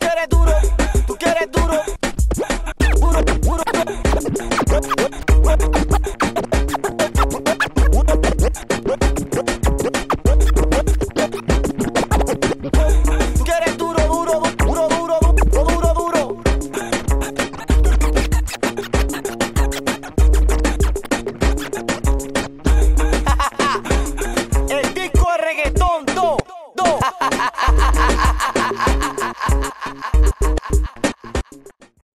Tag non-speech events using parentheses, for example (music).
quieres duro, tú quieres duro. Duro, duro. Tú quieres duro, duro, duro, duro, duro, duro, duro. (laughs) El disco de reggaetón, do, do. (laughs)